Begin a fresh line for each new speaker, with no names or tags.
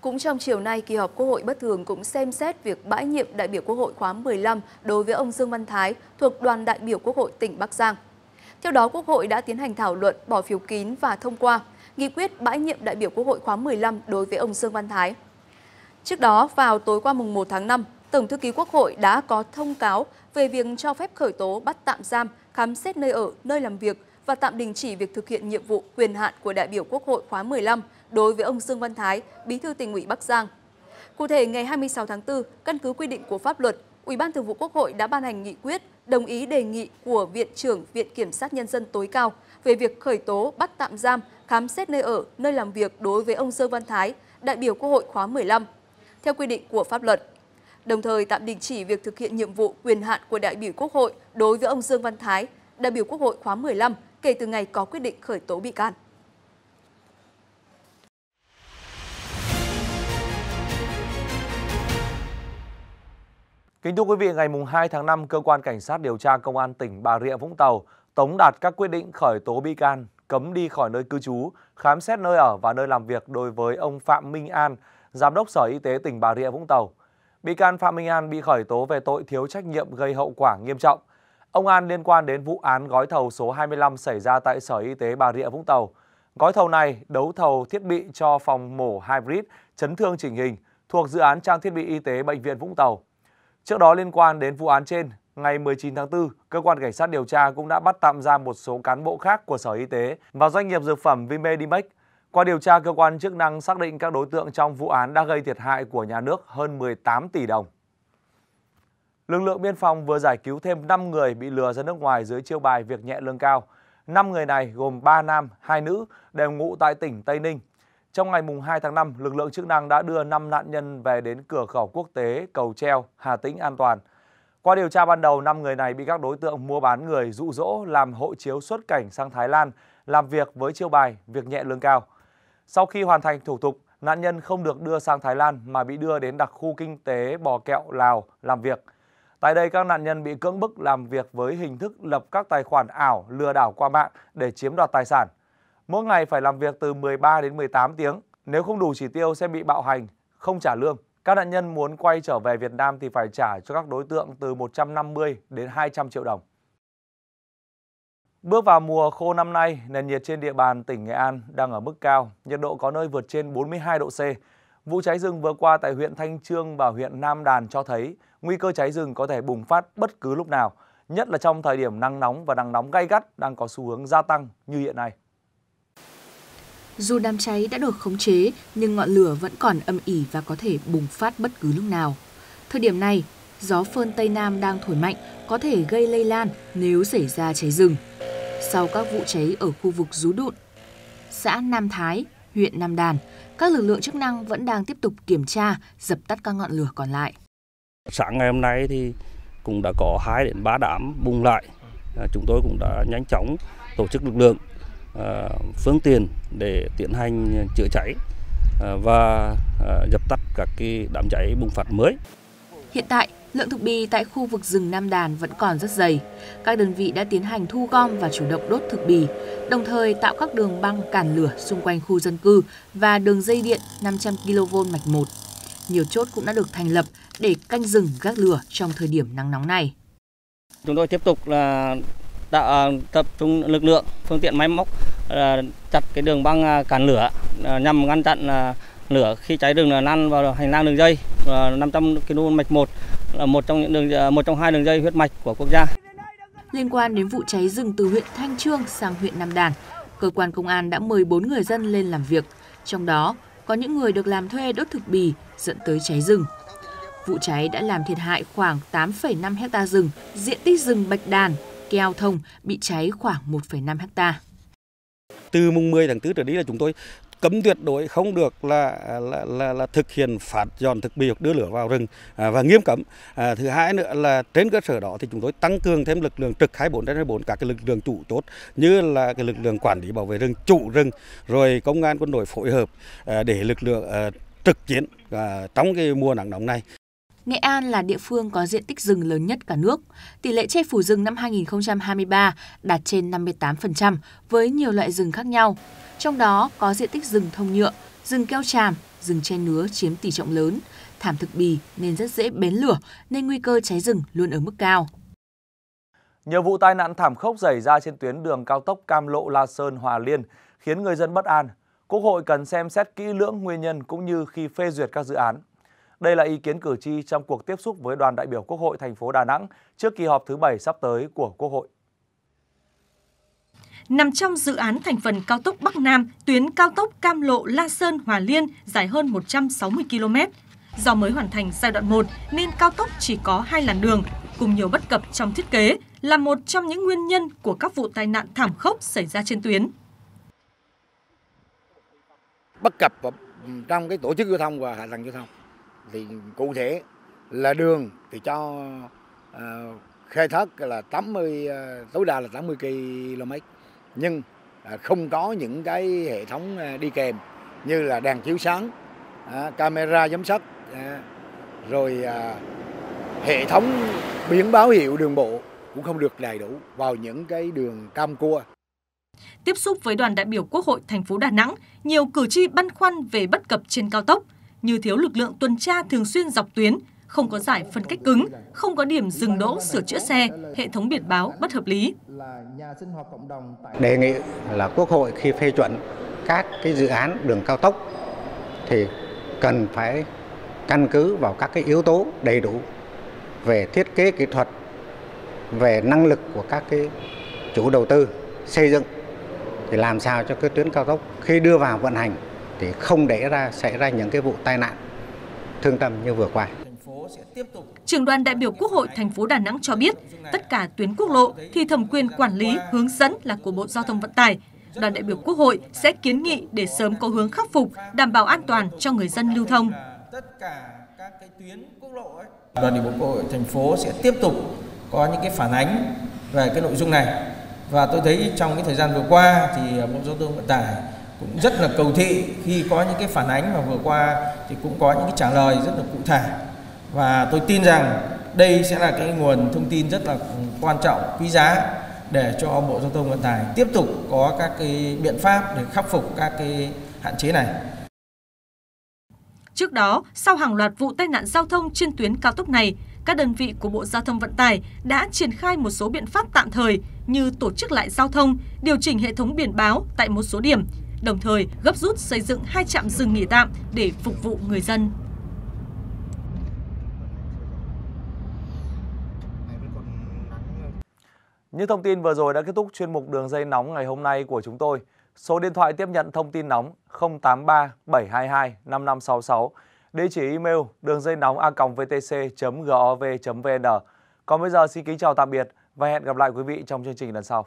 Cũng trong chiều nay, kỳ họp Quốc hội bất thường cũng xem xét việc bãi nhiệm đại biểu Quốc hội khóa 15 đối với ông Dương Văn Thái thuộc đoàn đại biểu Quốc hội tỉnh Bắc Giang. Theo đó, Quốc hội đã tiến hành thảo luận, bỏ phiếu kín và thông qua nghị quyết bãi nhiệm đại biểu Quốc hội khóa 15 đối với ông Dương Văn Thái. Trước đó, vào tối qua mùng 1 tháng 5, Tổng thư ký Quốc hội đã có thông cáo về việc cho phép khởi tố bắt tạm giam, khám xét nơi ở, nơi làm việc và tạm đình chỉ việc thực hiện nhiệm vụ quyền hạn của đại biểu Quốc hội khóa 15 đối với ông Dương Văn Thái, Bí thư tỉnh ủy Bắc Giang. Cụ thể, ngày 26 tháng 4, căn cứ quy định của pháp luật, Ủy ban Thường vụ Quốc hội đã ban hành nghị quyết đồng ý đề nghị của Viện trưởng Viện Kiểm sát Nhân dân tối cao về việc khởi tố, bắt tạm giam, khám xét nơi ở, nơi làm việc đối với ông Dương Văn Thái, đại biểu Quốc hội khóa 15, theo quy định của pháp luật. Đồng thời tạm đình chỉ việc thực hiện nhiệm vụ quyền hạn của đại biểu Quốc hội đối với ông Dương Văn Thái, đại biểu Quốc hội khóa 15 kể từ ngày có quyết định khởi tố bị can.
Kính thưa quý vị, ngày 2 tháng 5, Cơ quan Cảnh sát điều tra Công an tỉnh Bà Rịa Vũng Tàu tống đạt các quyết định khởi tố bị can, cấm đi khỏi nơi cư trú, khám xét nơi ở và nơi làm việc đối với ông Phạm Minh An, Giám đốc Sở Y tế tỉnh Bà Rịa Vũng Tàu. Bị can Phạm Minh An bị khởi tố về tội thiếu trách nhiệm gây hậu quả nghiêm trọng. Ông An liên quan đến vụ án gói thầu số 25 xảy ra tại Sở Y tế Bà Rịa Vũng Tàu. Gói thầu này đấu thầu thiết bị cho phòng mổ hybrid chấn thương chỉnh hình thuộc dự án trang thiết bị y tế Bệnh viện Vũng Tàu. Trước đó liên quan đến vụ án trên, ngày 19 tháng 4, cơ quan cảnh sát điều tra cũng đã bắt tạm giam một số cán bộ khác của Sở Y tế và doanh nghiệp dược phẩm Vimedimax. Qua điều tra, cơ quan chức năng xác định các đối tượng trong vụ án đã gây thiệt hại của nhà nước hơn 18 tỷ đồng. Lực lượng biên phòng vừa giải cứu thêm 5 người bị lừa ra nước ngoài dưới chiêu bài việc nhẹ lương cao. 5 người này gồm 3 nam, 2 nữ đều ngụ tại tỉnh Tây Ninh. Trong ngày mùng 2 tháng 5, lực lượng chức năng đã đưa 5 nạn nhân về đến cửa khẩu quốc tế Cầu Treo, Hà Tĩnh an toàn. Qua điều tra ban đầu, 5 người này bị các đối tượng mua bán người dụ dỗ làm hộ chiếu xuất cảnh sang Thái Lan, làm việc với chiêu bài việc nhẹ lương cao. Sau khi hoàn thành thủ tục, nạn nhân không được đưa sang Thái Lan mà bị đưa đến đặc khu kinh tế Bò Kẹo, Lào làm việc. Tại đây, các nạn nhân bị cưỡng bức làm việc với hình thức lập các tài khoản ảo lừa đảo qua mạng để chiếm đoạt tài sản. Mỗi ngày phải làm việc từ 13 đến 18 tiếng. Nếu không đủ chỉ tiêu sẽ bị bạo hành, không trả lương. Các nạn nhân muốn quay trở về Việt Nam thì phải trả cho các đối tượng từ 150 đến 200 triệu đồng. Bước vào mùa khô năm nay, nền nhiệt trên địa bàn tỉnh Nghệ An đang ở mức cao, nhiệt độ có nơi vượt trên 42 độ C. Vụ cháy rừng vừa qua tại huyện Thanh Trương và huyện Nam Đàn cho thấy nguy cơ cháy rừng có thể bùng phát bất cứ lúc nào, nhất là trong thời điểm nắng nóng và nắng nóng gay gắt đang có xu hướng gia tăng như hiện nay.
Dù đám cháy đã được khống chế, nhưng ngọn lửa vẫn còn âm ỉ và có thể bùng phát bất cứ lúc nào. Thời điểm này, gió phơn Tây Nam đang thổi mạnh có thể gây lây lan nếu xảy ra cháy rừng. Sau các vụ cháy ở khu vực Rú Đụn, xã Nam Thái, huyện Nam Đàn, các lực lượng chức năng vẫn đang tiếp tục kiểm tra, dập tắt các ngọn lửa còn lại.
Sáng ngày hôm nay thì cũng đã có 2 đến 3 đám bùng lại. À, chúng tôi cũng đã nhanh chóng tổ chức lực lượng phương tiện để tiến hành chữa cháy à, và dập tắt các cái đám cháy bùng phát mới.
Hiện tại, lượng thực bì tại khu vực rừng Nam Đàn vẫn còn rất dày. Các đơn vị đã tiến hành thu gom và chủ động đốt thực bì, đồng thời tạo các đường băng cản lửa xung quanh khu dân cư và đường dây điện 500 kV mạch 1. Nhiều chốt cũng đã được thành lập để canh rừng gác lửa trong thời điểm nắng nóng này.
Chúng tôi tiếp tục là đã ờ, tập trung lực lượng, phương tiện máy móc ờ, chặt cái đường băng ờ, cản lửa nhằm ngăn chặn lửa khi cháy rừng là lan vào hành lang đường dây 500 kV mạch 1 là một trong những đường một trong hai đường dây huyết mạch của quốc gia.
Liên quan đến vụ cháy rừng từ huyện Thanh Trương sang huyện Nam Đàn, cơ quan công an đã mời 4 người dân lên làm việc, trong đó có những người được làm thuê đốt thực bì dẫn tới cháy rừng. Vụ cháy đã làm thiệt hại khoảng 8,5 hecta rừng, diện tích rừng bạch đàn, keo thông bị cháy khoảng 1,5 hecta.
Từ mùng 10 tháng 4 trở đi là chúng tôi cấm tuyệt đối không được là là, là, là thực hiện phát dọn thực bì hoặc đưa lửa vào rừng à, và nghiêm cấm. À, thứ hai nữa là trên cơ sở đó thì chúng tôi tăng cường thêm lực lượng trực 24 trên 24 các cái lực lượng chủ chốt như là cái lực lượng quản lý bảo vệ rừng, chủ rừng, rồi công an quân đội phối hợp à, để lực lượng à, trực chiến à, trong cái mùa nắng nóng này.
Nghệ An là địa phương có diện tích rừng lớn nhất cả nước. Tỷ lệ che phủ rừng năm 2023 đạt trên 58% với nhiều loại rừng khác nhau. Trong đó có diện tích rừng thông nhựa, rừng keo tràm, rừng che nứa chiếm tỷ trọng lớn, thảm thực bì nên rất dễ bén lửa nên nguy cơ cháy rừng luôn ở mức cao.
Nhiều vụ tai nạn thảm khốc xảy ra trên tuyến đường cao tốc Cam Lộ La Sơn Hòa Liên khiến người dân bất an. Quốc hội cần xem xét kỹ lưỡng nguyên nhân cũng như khi phê duyệt các dự án. Đây là ý kiến cử tri trong cuộc tiếp xúc với đoàn đại biểu Quốc hội thành phố Đà Nẵng trước kỳ họp thứ 7 sắp tới của Quốc hội.
Nằm trong dự án thành phần cao tốc Bắc Nam, tuyến cao tốc Cam Lộ La Sơn Hòa Liên dài hơn 160 km. Do mới hoàn thành giai đoạn 1 nên cao tốc chỉ có hai làn đường, cùng nhiều bất cập trong thiết kế là một trong những nguyên nhân của các vụ tai nạn thảm khốc xảy ra trên tuyến.
Bất cập trong cái tổ chức giao thông và hạ tầng giao thông thì cụ thể là đường thì cho à, khai thác là 80 uh, à, tối đa là 80 km nhưng à, không có những cái hệ thống à, đi kèm như là đèn chiếu sáng, à, camera giám sát, à, rồi à, hệ thống biển báo hiệu đường bộ cũng không được đầy đủ vào những cái đường cam cua.
Tiếp xúc với đoàn đại biểu Quốc hội thành phố Đà Nẵng, nhiều cử tri băn khoăn về bất cập trên cao tốc, như thiếu lực lượng tuần tra thường xuyên dọc tuyến, không có giải phân cách cứng, không có điểm dừng đỗ sửa chữa xe, hệ thống biển báo bất hợp lý.
Đề nghị là Quốc hội khi phê chuẩn các cái dự án đường cao tốc thì cần phải căn cứ vào các cái yếu tố đầy đủ về thiết kế kỹ thuật, về năng lực của các cái chủ đầu tư xây dựng thì làm sao cho cái tuyến cao tốc khi đưa vào vận hành thì không để ra xảy ra những cái vụ tai nạn thương tâm như vừa qua.
Trưởng đoàn đại biểu Quốc hội thành phố Đà Nẵng cho biết, tất cả tuyến quốc lộ thì thẩm quyền quản lý, hướng dẫn là của Bộ Giao thông Vận tải. Đoàn đại biểu Quốc hội sẽ kiến nghị để sớm có hướng khắc phục, đảm bảo an toàn cho người dân lưu thông.
Tất cả các cái tuyến quốc lộ ấy, đoàn đại biểu Quốc hội thành phố sẽ tiếp tục có những cái phản ánh về cái nội dung này. Và tôi thấy trong cái thời gian vừa qua thì Bộ Giao thông Vận tải cũng rất là cầu thị khi có những cái phản ánh mà vừa qua thì cũng có những cái trả lời rất là cụ thể và tôi tin rằng đây sẽ là cái nguồn thông tin rất là quan trọng quý giá để cho Bộ Giao thông Vận tải tiếp tục có các cái biện pháp để khắc phục các cái hạn chế này.
Trước đó, sau hàng loạt vụ tai nạn giao thông trên tuyến cao tốc này, các đơn vị của Bộ Giao thông Vận tải đã triển khai một số biện pháp tạm thời như tổ chức lại giao thông, điều chỉnh hệ thống biển báo tại một số điểm, đồng thời gấp rút xây dựng hai trạm dừng nghỉ tạm để phục vụ người dân.
Những thông tin vừa rồi đã kết thúc chuyên mục Đường dây nóng ngày hôm nay của chúng tôi. Số điện thoại tiếp nhận thông tin nóng 083 722 5566. Địa chỉ email đường dây nóng a.vtc.gov.vn. Còn bây giờ xin kính chào tạm biệt và hẹn gặp lại quý vị trong chương trình lần sau.